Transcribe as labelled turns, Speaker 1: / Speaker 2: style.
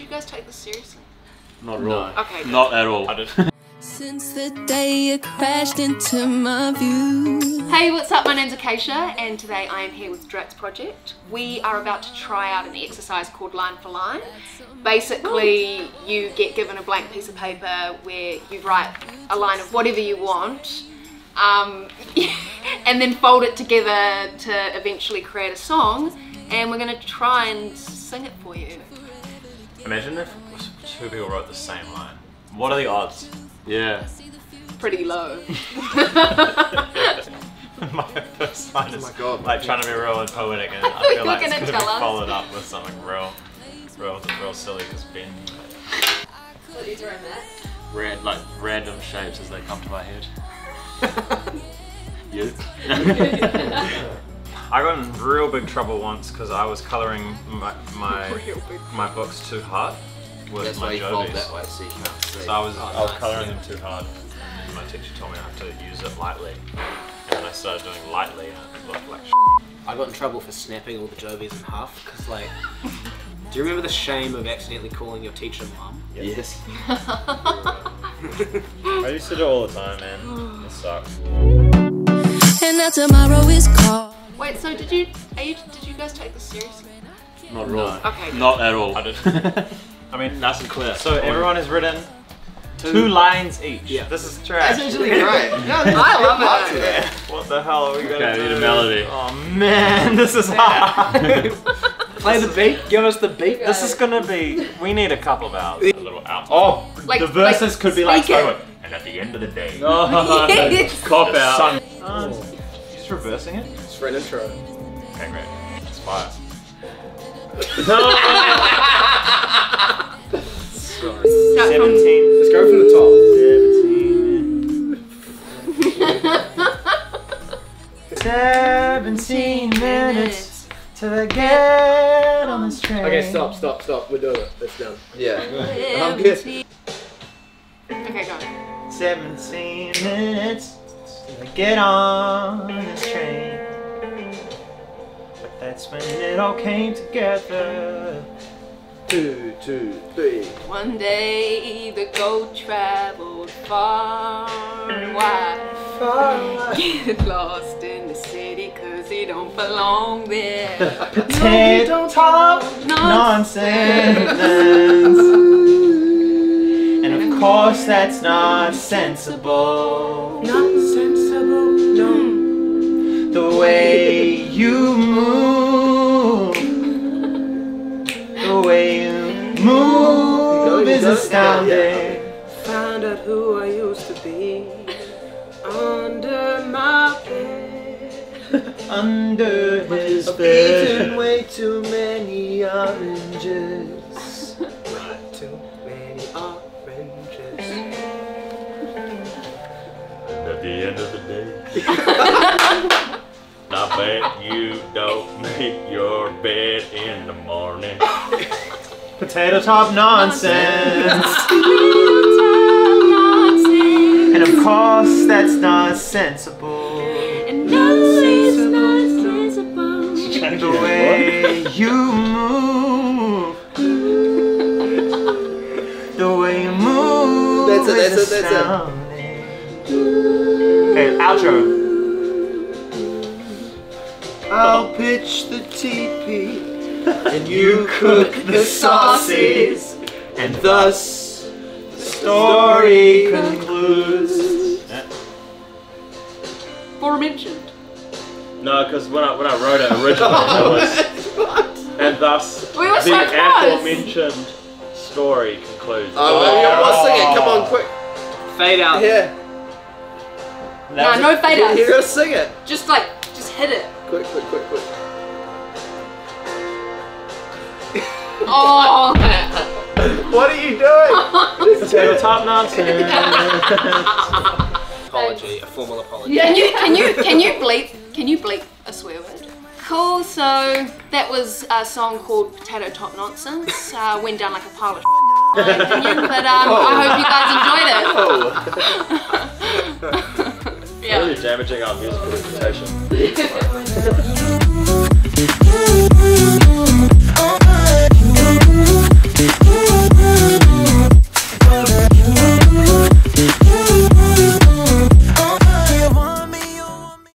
Speaker 1: you guys take this seriously?
Speaker 2: Not at all.
Speaker 1: Okay. good.
Speaker 2: Not at all.
Speaker 3: I did.
Speaker 4: Since the day you crashed into my view.
Speaker 1: Hey, what's up? My name's Acacia, and today I am here with Drax Project. We are about to try out an exercise called Line for Line. Basically, you get given a blank piece of paper where you write a line of whatever you want, um, and then fold it together to eventually create a song. And we're gonna try and sing it for you.
Speaker 3: Imagine if two people wrote the same line. What are the odds?
Speaker 2: Yeah.
Speaker 1: Pretty low.
Speaker 3: my first line is oh
Speaker 5: my God.
Speaker 3: like trying to be real and poetic, and I feel like it's
Speaker 1: gonna
Speaker 3: gonna
Speaker 1: tell
Speaker 3: be
Speaker 1: us.
Speaker 3: followed up with something real, real, real silly. Because Ben,
Speaker 2: Ran, like random shapes as they come to my head. you?
Speaker 3: I got in real big trouble once because I was coloring my my, my books too hard with
Speaker 5: That's why
Speaker 3: my
Speaker 5: you fold that way so you can't see.
Speaker 3: So I was,
Speaker 5: Oh,
Speaker 3: I was
Speaker 5: nice.
Speaker 3: colouring them too hard. And my teacher told me I have to use it lightly. And then I started doing lightly and it looked like
Speaker 5: I got in trouble for snapping all the Jobies in half because, like, do you remember the shame of accidentally calling your teacher mum?
Speaker 2: Yes.
Speaker 3: I used to do it all the time, man. It sucks.
Speaker 4: And now tomorrow is called.
Speaker 1: Wait, so did you, are you did you guys take this seriously?
Speaker 2: Not at all.
Speaker 1: Okay.
Speaker 2: Not at all.
Speaker 3: I did. I mean,
Speaker 2: nice and clear.
Speaker 3: so everyone has written two lines each.
Speaker 5: Yeah.
Speaker 3: This is trash.
Speaker 5: That's actually great.
Speaker 1: I love it.
Speaker 3: What the hell are we gonna
Speaker 2: Okay,
Speaker 3: do?
Speaker 2: we need a melody.
Speaker 3: Oh man, this is hard.
Speaker 5: Play the beat. Give us the beat.
Speaker 3: this is gonna be. We need a couple of hours. A little out. Oh,
Speaker 1: Like-
Speaker 3: the verses
Speaker 1: like,
Speaker 3: could be like
Speaker 1: it.
Speaker 3: And at the end of the day,
Speaker 2: Oh,
Speaker 1: Yes.
Speaker 2: cop
Speaker 3: the
Speaker 2: out.
Speaker 3: sun. Oh. You just reversing it?
Speaker 5: It's for an intro.
Speaker 3: Okay, great. It's fire.
Speaker 5: Sorry.
Speaker 1: Start from-
Speaker 3: Seventeen.
Speaker 5: Let's go from the top.
Speaker 3: Seventeen minutes till I get on this train.
Speaker 5: Okay, stop, stop, stop. We're doing it. It's done. Yeah.
Speaker 1: I'm
Speaker 5: good.
Speaker 1: Okay, go.
Speaker 3: 17 minutes till I get on this train. But that's when it all came together.
Speaker 5: Two, two, three.
Speaker 1: One day the goat traveled far and wide. Get lost in the city cause he don't belong there.
Speaker 3: Potato top nonsense. and of course that's. Not sensible, you move, the way you move is astounding.
Speaker 5: Found out who I used to be under my bed.
Speaker 3: Under his
Speaker 5: I've
Speaker 3: bed.
Speaker 5: eaten way too many oranges. Not too many oranges.
Speaker 2: At the end of the day. I bet you don't make your bed in the morning.
Speaker 3: Potato top nonsense. And of course that's not sensible.
Speaker 1: And nonsense, nonsense about
Speaker 3: The way you move. The way you move.
Speaker 5: That's it,
Speaker 3: is
Speaker 5: that's it, that's it.
Speaker 3: astounding. Okay, outro. I'll pitch the teepee and you cook the sauces and thus the story concludes.
Speaker 1: Aforementioned.
Speaker 2: No, because when I when I wrote it originally, it was, and thus
Speaker 1: We were
Speaker 2: the
Speaker 1: so
Speaker 2: aforementioned story concludes.
Speaker 5: Oh, yeah, let's sing it. Come on, oh. quick.
Speaker 3: Fade out.
Speaker 5: Here.
Speaker 1: Nah, no fade out.
Speaker 5: You
Speaker 1: outs.
Speaker 5: gotta sing it.
Speaker 1: Just like, just hit it.
Speaker 5: Quick, quick, quick, quick.
Speaker 1: Oh.
Speaker 5: What are you doing?
Speaker 3: Potato top nonsense.
Speaker 5: apology, a formal apology.
Speaker 1: Can you can you can you bleep can you bleep a swear word? Cool. So that was a song called Potato Top Nonsense. Uh, went down like a pile of opinion, but um, I hope you guys enjoyed it. yeah.
Speaker 2: Really damaging our musical reputation.
Speaker 4: Oh,